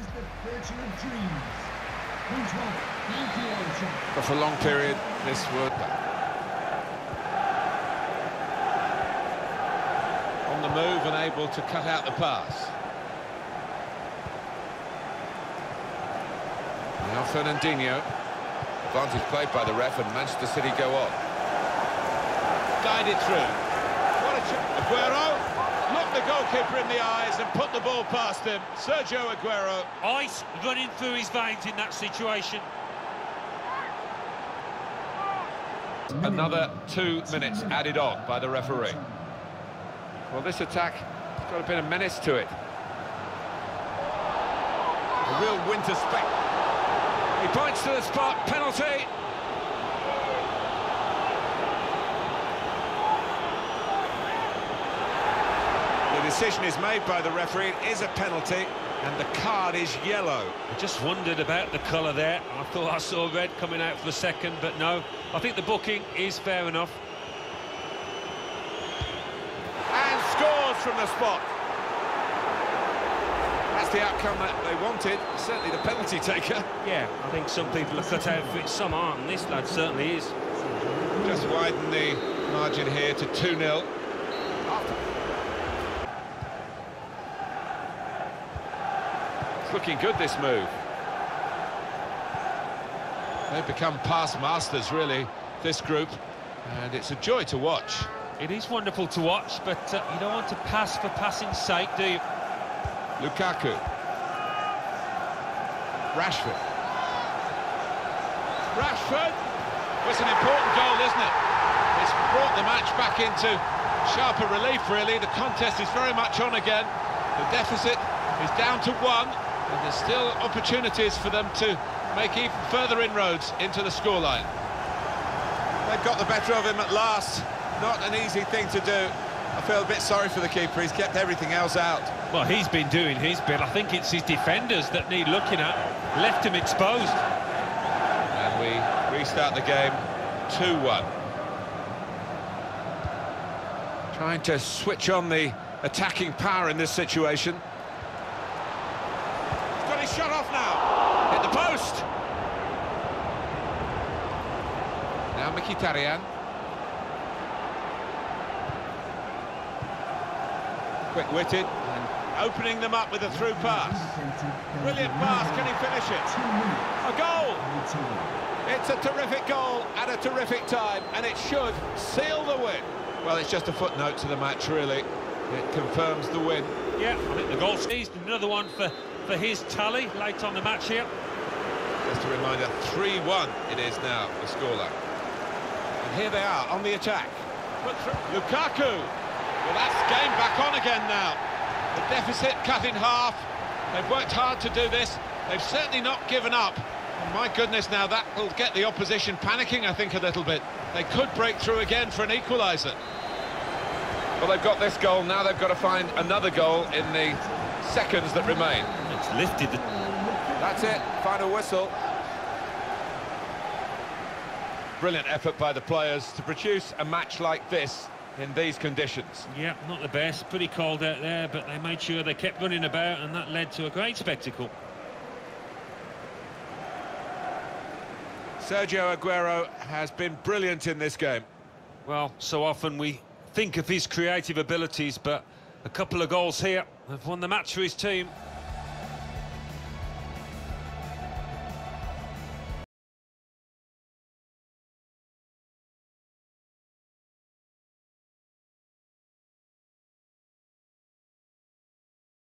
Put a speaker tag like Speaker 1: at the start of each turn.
Speaker 1: The of dreams.
Speaker 2: But for a long period, this would... On the move and able to cut out the pass. Now Fernandinho. Advantage played by the ref and Manchester City go on. Guided through. What a Aguero looked the goalkeeper in the put the ball past him. Sergio Aguero.
Speaker 3: Ice running through his veins in that situation.
Speaker 2: Another two minutes added on by the referee. Well, this attack has got a bit of menace to it. A real winter spec. He points to the spot, penalty. Decision is made by the referee, it is a penalty, and the card is yellow.
Speaker 3: I just wondered about the colour there. I thought I saw red coming out for a second, but no. I think the booking is fair enough.
Speaker 2: And scores from the spot. That's the outcome that they wanted, certainly the penalty taker.
Speaker 3: Yeah, I think some people are cut out for it, some aren't, and this lad certainly is.
Speaker 2: Just widen the margin here to 2-0. Looking good, this move. They've become past masters, really, this group, and it's a joy to watch.
Speaker 3: It is wonderful to watch, but uh, you don't want to pass for passing's sake, do you?
Speaker 2: Lukaku. Rashford. Rashford! It's an important goal, isn't it? It's brought the match back into sharper relief, really. The contest is very much on again. The deficit is down to one, and there's still opportunities for them to make even further inroads into the scoreline. They've got the better of him at last. Not an easy thing to do. I feel a bit sorry for the keeper. He's kept everything else out.
Speaker 3: Well, he's been doing his bit. I think it's his defenders that need looking at. Left him exposed.
Speaker 2: And we restart the game 2-1. Trying to switch on the attacking power in this situation. He's shot off now. Hit the post. Now Mkhitaryan. Quick-witted and opening them up with a through pass. Brilliant pass, can he finish it? A goal! It's a terrific goal at a terrific time, and it should seal the win. Well, it's just a footnote to the match, really. It confirms the win.
Speaker 3: Yeah, I think the goal seized. Another one for, for his tally late on the match here.
Speaker 2: Just a reminder, 3-1 it is now, the scoreline. And here they are on the attack. Put. Lukaku! Well, that's game back on again now. The deficit cut in half. They've worked hard to do this. They've certainly not given up. And my goodness, now that will get the opposition panicking, I think, a little bit. They could break through again for an equaliser. Well, they've got this goal, now they've got to find another goal in the seconds that remain.
Speaker 3: It's lifted.
Speaker 2: That's it, final whistle. Brilliant effort by the players to produce a match like this in these conditions.
Speaker 3: Yeah, not the best. Pretty cold out there, but they made sure they kept running about, and that led to a great spectacle.
Speaker 2: Sergio Aguero has been brilliant in this game.
Speaker 3: Well, so often we think of his creative abilities, but a couple of goals here have won the match for his team.